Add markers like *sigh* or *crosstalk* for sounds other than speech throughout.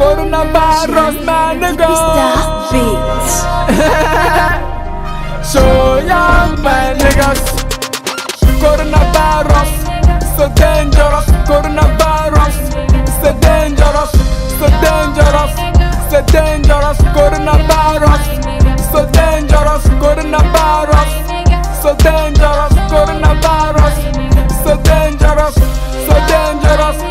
Coronavirus. Mr. Beats. *laughs* So young, my niggas. Coronavirus, so dangerous. Coronavirus, so dangerous, so dangerous, so dangerous. Coronavirus, so dangerous. Coronavirus, so dangerous. Coronavirus, so dangerous, so dangerous, so dangerous.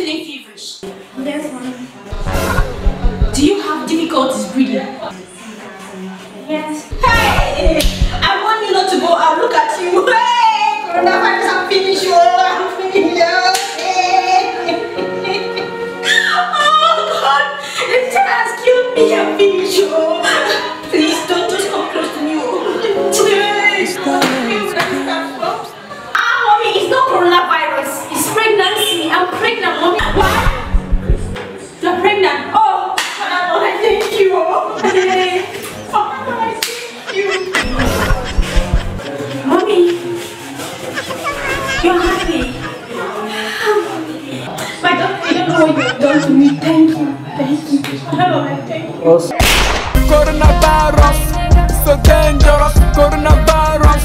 Feeling feverish? Do you have difficulties breathing? Yes. Hey! I want you not to go out. Look at you. Hey! Coronavirus, I'm finished. you. I'm finished. oh God! This has killed me. I'm finished. My God, I don't know what you've done to me. Thank you. Thank you. Thank you. Awesome. Coronavirus, so dangerous. Coronavirus,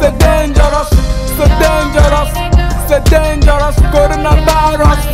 so dangerous. So dangerous. So dangerous. Coronavirus.